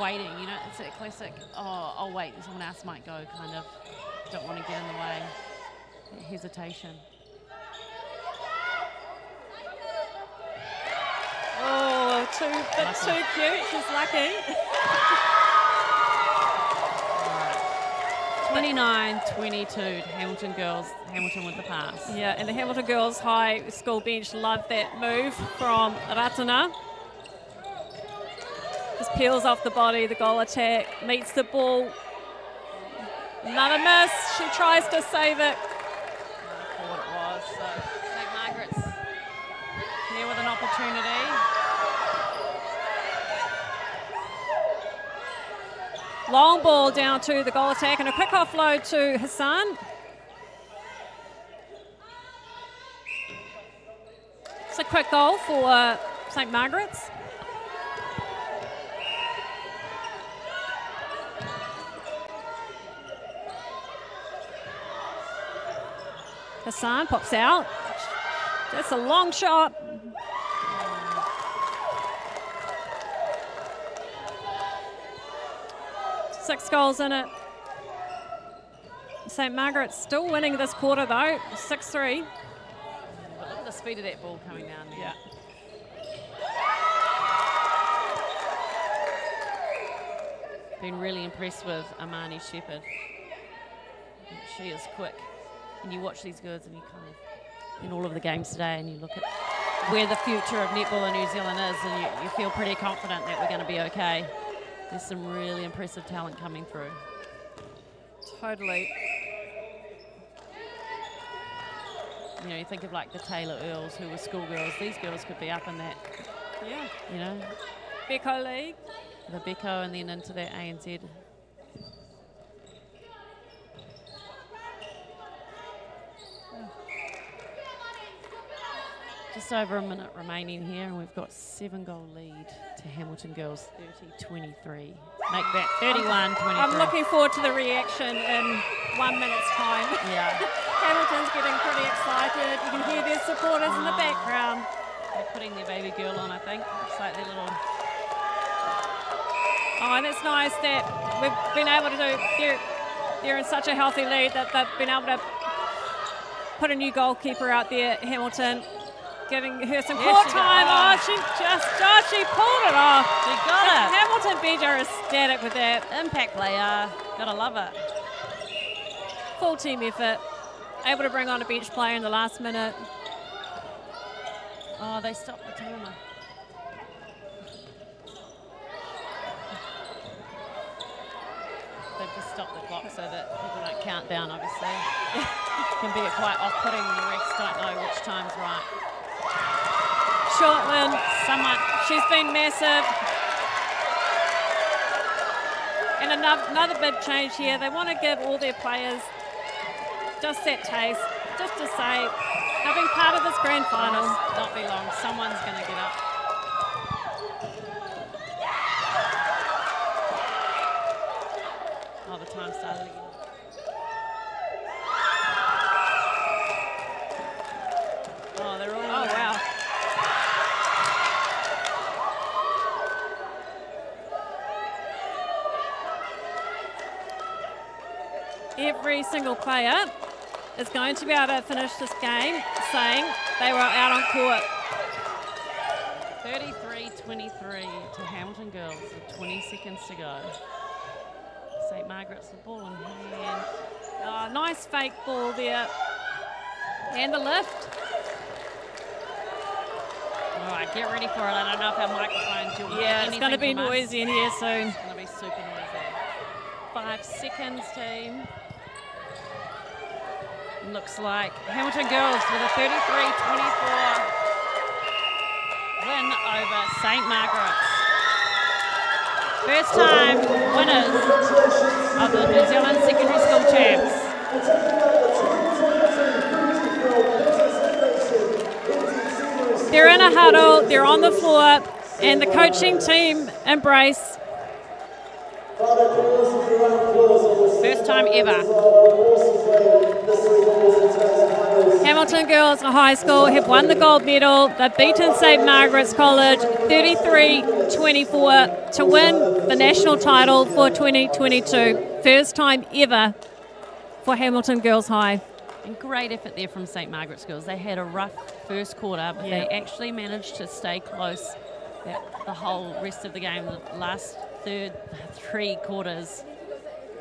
waiting. You know, it's a classic. Oh, I'll wait. Someone else might go. Kind of don't want to get in the way. That hesitation. Oh, too, bit too cute. She's lucky. 29-22, Hamilton girls. Hamilton with the pass. Yeah, and the Hamilton Girls High School bench loved that move from Ratana. Just peels off the body, the goal attack, meets the ball. Another miss. She tries to save it. what it was. So St. Margaret's here with an opportunity. Long ball down to the goal attack and a quick offload to Hassan. It's a quick goal for St. Margaret's. Hassan pops out. That's a long shot. Six goals in it. St. Margaret's still winning this quarter though, 6 3. But look at the speed of that ball coming down there. Yeah. Been really impressed with Amani Shepherd. She is quick. And you watch these girls and you kind of, in all of the games today, and you look at where the future of netball in New Zealand is, and you, you feel pretty confident that we're going to be okay. There's some really impressive talent coming through. Totally. You know, you think of like the Taylor Earls, who were schoolgirls. These girls could be up in that, Yeah. you know. Beko League. the Beko and then into that ANZ. Just over a minute remaining here, and we've got seven goal lead to Hamilton Girls 30 23. Make that 31 23. I'm looking forward to the reaction in one minute's time. Yeah. Hamilton's getting pretty excited. You can hear their supporters in the mm. background. They're putting their baby girl on, I think. Looks like their little. Oh, and it's nice that we've been able to do. They're, they're in such a healthy lead that they've been able to put a new goalkeeper out there, Hamilton, giving her some Yes, court time. oh. She just, oh, she pulled it off. She got it. Hamilton Beach are ecstatic with that. Impact player. Gotta love it. Full team effort. Able to bring on a bench player in the last minute. Oh, they stopped the timer. They've just stopped the clock so that people don't count down, obviously. it can be quite off putting when the refs don't know which time's right. Shortland, Someone, she's been massive. And another, another big change here. They want to give all their players just that taste, just to say, they've part of this grand final. not be long. Someone's going to get up. Oh, the time started again. Oh, they're all. Oh, wow. Every single player is going to be able to finish this game saying they were out on court. 33-23 to Hamilton Girls with 20 seconds to go. St. Margaret's the ball in hand. Oh, nice fake ball there. And the lift. All right, get ready for it. I don't know if our microphones. You'll Yeah, it's going to be us. noisy in here soon. It's going to be super noisy. Five seconds, team. Looks like Hamilton Girls with a 33-24 win over St. Margaret's. First time winners of the New Zealand Secondary School Champs. They're in a huddle, they're on the floor, and the coaching team embrace. First time ever. Hamilton Girls High School have won the gold medal. They've beaten St. Margaret's College 33 24 to win the national title for 2022. First time ever for Hamilton Girls High. And great effort there from St. Margaret's Girls. They had a rough first quarter, but Yeah. they actually managed to stay close the whole rest of the game. The last third, three quarters,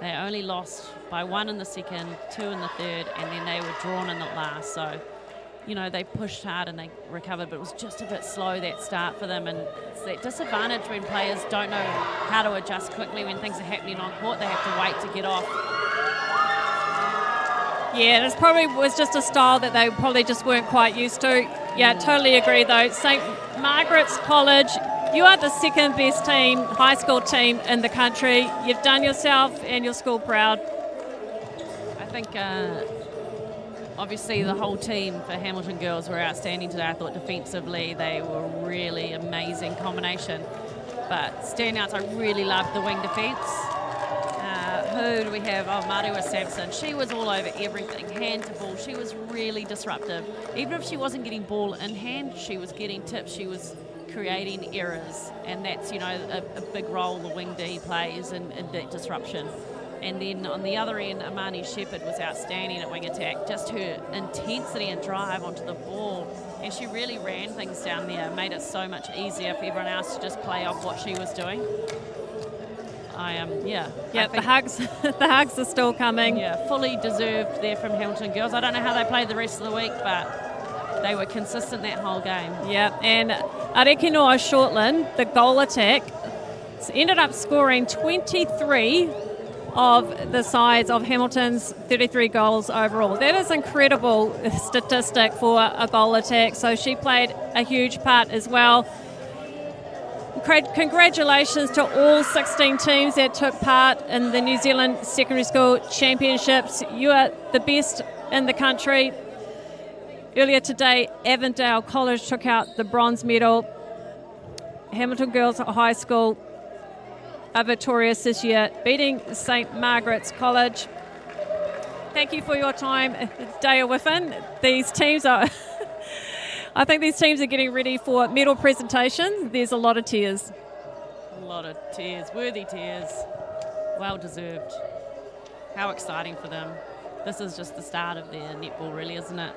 they only lost by one in the second, two in the third, and then they were drawn in the last. So, you know, they pushed hard and they recovered, but it was just a bit slow that start for them. And it's that disadvantage when players don't know how to adjust quickly when things are happening on court. They have to wait to get off. Yeah, it probably was just a style that they probably just weren't quite used to. Yeah, totally agree though. St. Margaret's College, you are the second best team, high school team in the country. You've done yourself and your school proud. I think uh, obviously the whole team for Hamilton girls were outstanding today. I thought defensively they were really amazing combination. But standouts, I really loved the wing defence. Uh, who do we have? Oh, Marewa Sampson. She was all over everything, hand to ball. She was really disruptive. Even if she wasn't getting ball in hand, she was getting tips. She was creating errors, and that's you know a, a big role the wing D plays in, in that disruption. And then on the other end, Amani Shepherd was outstanding at wing attack. Just her intensity and drive onto the ball. And she really ran things down there, made it so much easier for everyone else to just play off what she was doing. I am, um, yeah. Yeah, the hugs, the hugs are still coming. Yeah, fully deserved there from Hamilton girls. I don't know how they played the rest of the week, but they were consistent that whole game. Yeah, and Arekinoa Shortland, the goal attack, ended up scoring 23 of the sides of Hamilton's 33 goals overall. That is incredible statistic for a goal attack. So she played a huge part as well. congratulations to all 16 teams that took part in the New Zealand Secondary School Championships. You are the best in the country. Earlier today, Avondale College took out the bronze medal. Hamilton Girls High School are victorious this year, beating St Margaret's College. Thank you for your time, Dale Whiffen. These teams are. I think these teams are getting ready for medal presentation. There's a lot of tears. A lot of tears, worthy tears. Well deserved. How exciting for them. This is just the start of their netball, really, isn't it?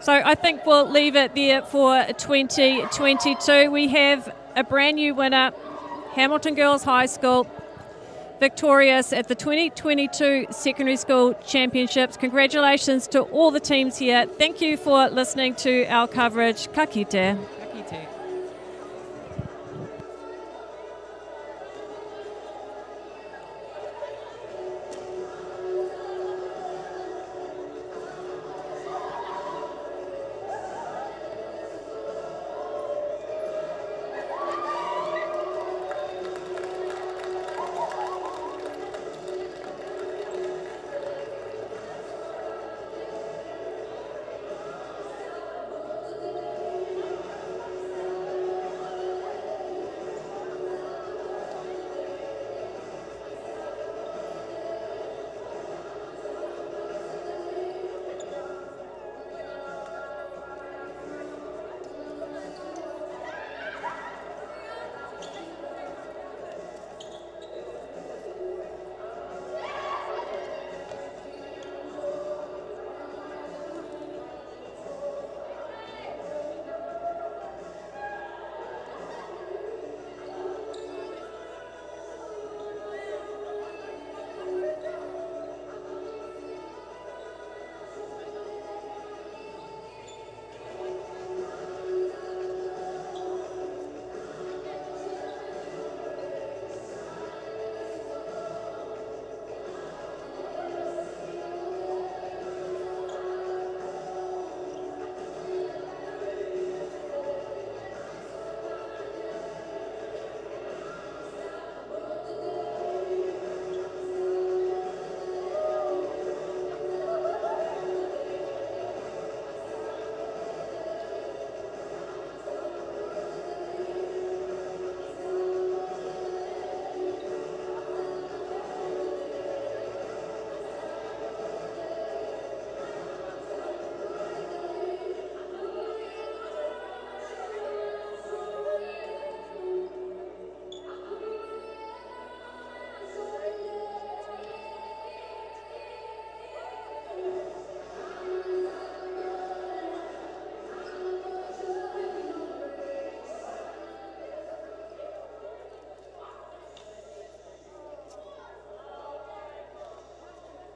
So I think we'll leave it there for 2022. We have a brand new winner, Hamilton Girls High School, victorious at the 2022 Secondary School Championships. Congratulations to all the teams here. Thank you for listening to our coverage. Ka kite.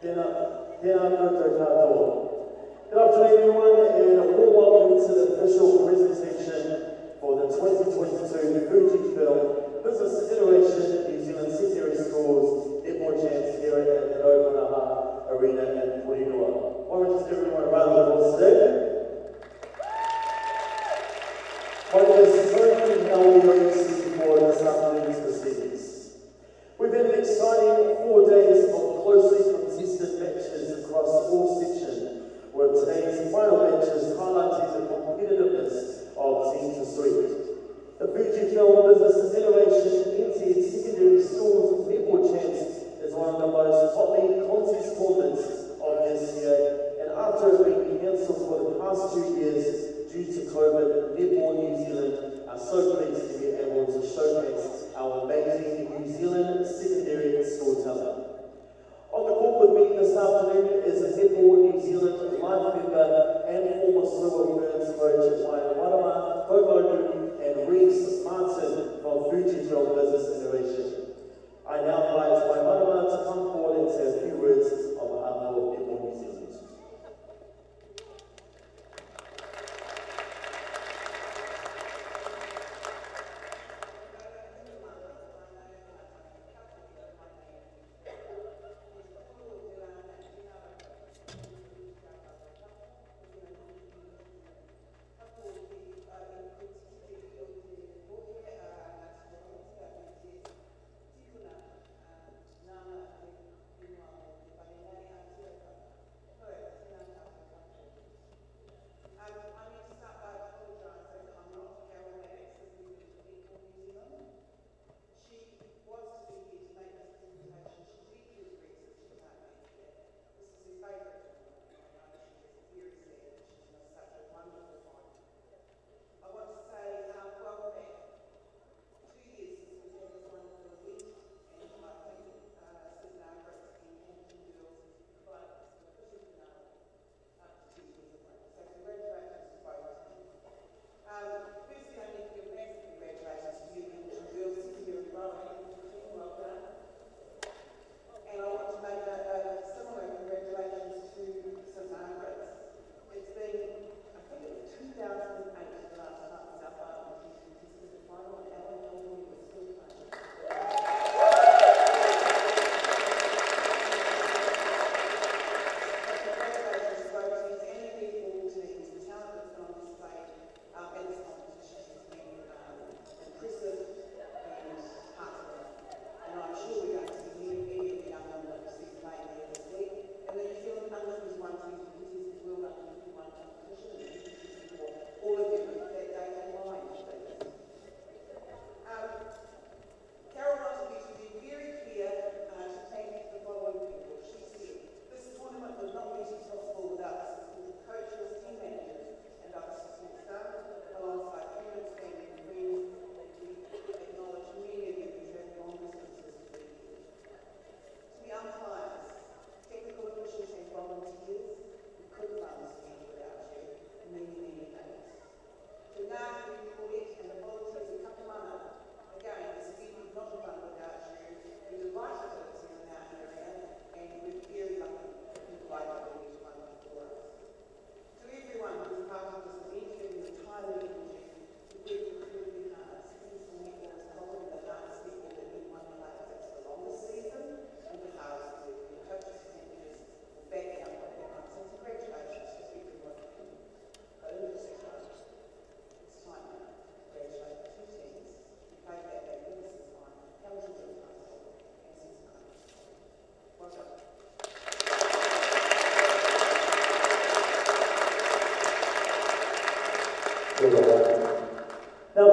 Tēnā, tēnā koutou katoa. Good afternoon everyone and a warm welcome to the official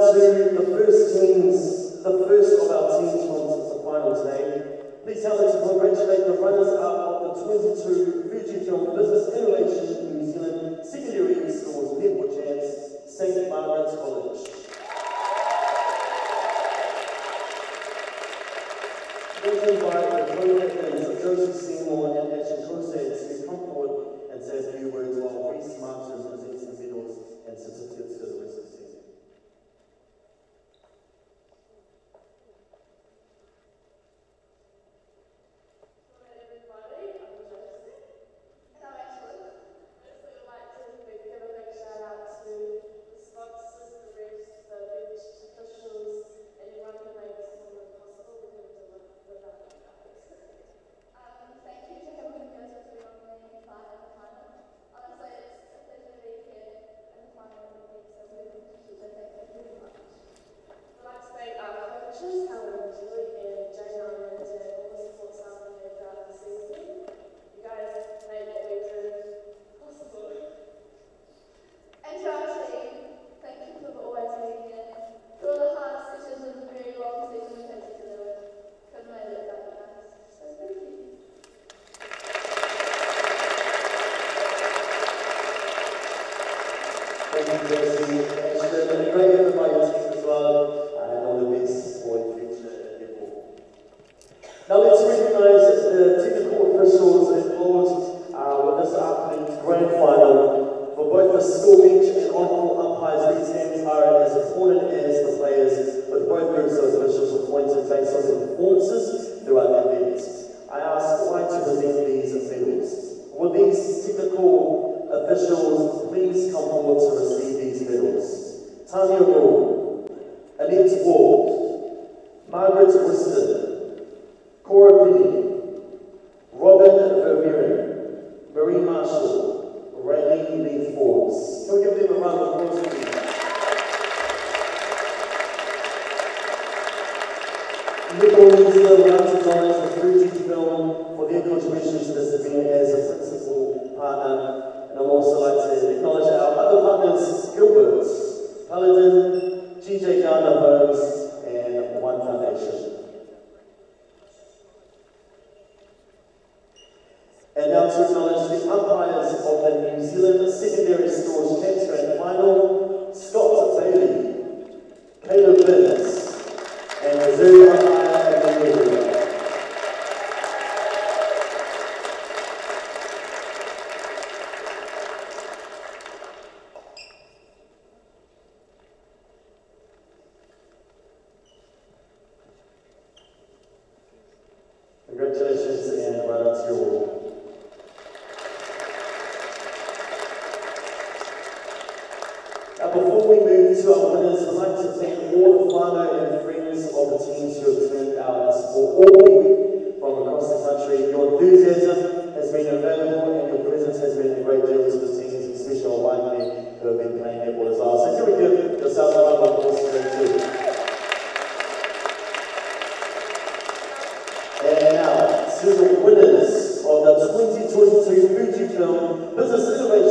loving, the winners of the 2022 Fujifilm Business Innovation